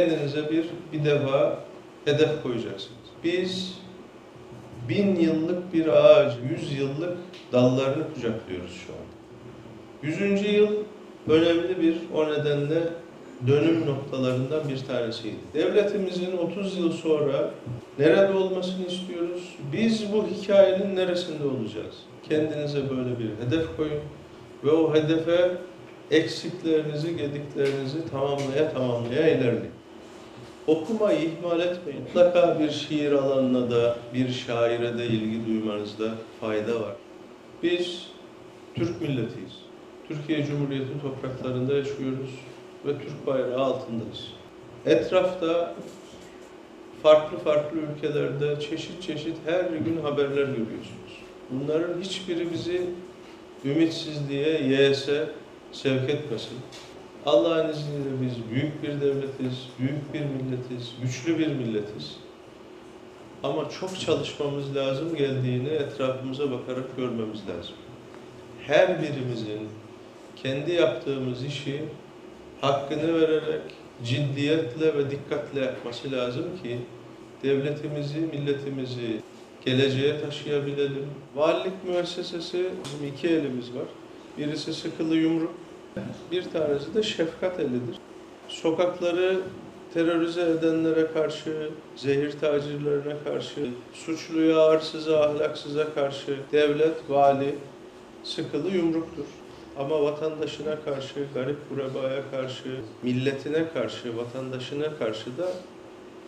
kendinize bir bir defa hedef koyacaksınız. Biz bin yıllık bir ağaç, yüz yıllık dallarını kucaklıyoruz şu an. Yüzüncü yıl önemli bir o nedenle dönüm noktalarından bir tanesiydi. Devletimizin 30 yıl sonra nerede olmasını istiyoruz? Biz bu hikayenin neresinde olacağız? Kendinize böyle bir hedef koyun ve o hedefe eksiklerinizi, gediklerinizi tamamlaya tamamlaya ilerleyin. Okumayı ihmal etmeyin. Mutlaka bir şiir alanına da, bir şaire de ilgi duymanızda fayda var. Biz Türk milletiyiz. Türkiye Cumhuriyeti topraklarında yaşıyoruz ve Türk bayrağı altındayız. Etrafta farklı farklı ülkelerde çeşit çeşit her gün haberler görüyorsunuz. Bunların hiçbiri bizi ümitsizliğe, yese sevk etmesin. Allah'ın izniyle biz büyük bir devletiz, büyük bir milletiz, güçlü bir milletiz. Ama çok çalışmamız lazım geldiğini etrafımıza bakarak görmemiz lazım. Her birimizin kendi yaptığımız işi hakkını vererek ciddiyetle ve dikkatle yapması lazım ki devletimizi, milletimizi geleceğe taşıyabilelim. Valilik müessesesi bizim iki elimiz var. Birisi sıkılı yumruk, bir tanesi de şefkat elidir. Sokakları terörize edenlere karşı, zehir tacirlerine karşı, suçluya, arsıza, ahlaksıza karşı devlet, vali sıkılı yumruktur. Ama vatandaşına karşı, garip kurabaya karşı, milletine karşı, vatandaşına karşı da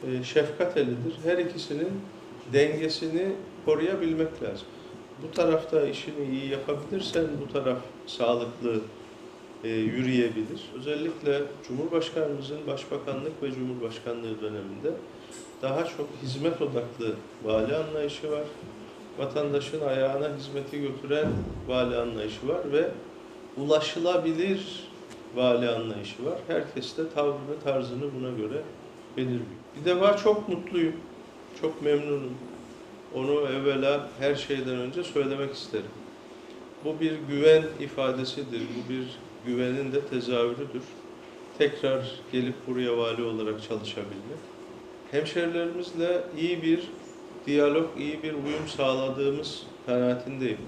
e, şefkat elidir. Her ikisinin dengesini koruyabilmek lazım. Bu tarafta işini iyi yapabilirsen bu taraf sağlıklı e, yürüyebilir. Özellikle Cumhurbaşkanımızın Başbakanlık ve Cumhurbaşkanlığı döneminde daha çok hizmet odaklı vali anlayışı var. Vatandaşın ayağına hizmeti götüren vali anlayışı var ve ulaşılabilir vali anlayışı var. Herkes de tavrını, tarzını buna göre belirliyor. Bir defa çok mutluyum, çok memnunum. Onu evvela her şeyden önce söylemek isterim. Bu bir güven ifadesidir, bu bir güvenin de tezahürüdür. Tekrar gelip buraya vali olarak çalışabilmek. Hemşerilerimizle iyi bir diyalog, iyi bir uyum sağladığımız kanaatindeyim.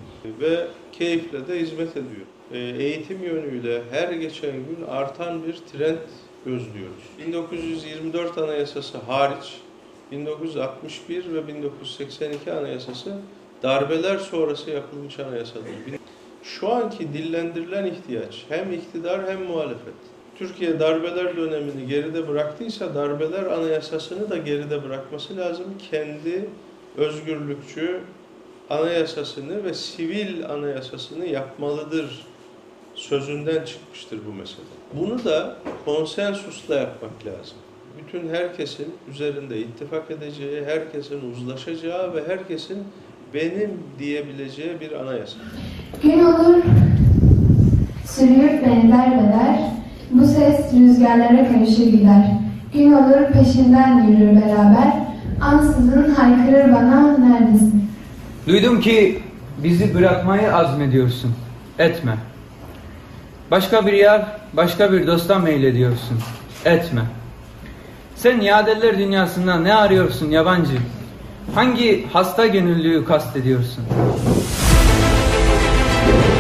Ve keyifle de hizmet ediyor. E, eğitim yönüyle her geçen gün artan bir trend gözlüyoruz. 1924 Anayasası hariç 1961 ve 1982 Anayasası darbeler sonrası yapılmış anayasadır. Şu anki dillendirilen ihtiyaç hem iktidar hem muhalefet. Türkiye darbeler dönemini geride bıraktıysa darbeler anayasasını da geride bırakması lazım. Kendi özgürlükçü anayasasını ve sivil anayasasını yapmalıdır sözünden çıkmıştır bu mesele. Bunu da konsensusla yapmak lazım. Bütün herkesin üzerinde ittifak edeceği, herkesin uzlaşacağı ve herkesin benim diyebileceği bir anayasa. Gün olur, sürüyor beni derbeder, bu ses rüzgarlara karışır gider. Gün olur peşinden yürür beraber, ansızın haykırır bana neredesin? Duydum ki bizi bırakmayı azmediyorsun. Etme. Başka bir yer, başka bir dosta meylediyorsun. Etme. Sen yadeller dünyasında ne arıyorsun yabancı? Hangi hasta gönüllüyü kastediyorsun? Thank you.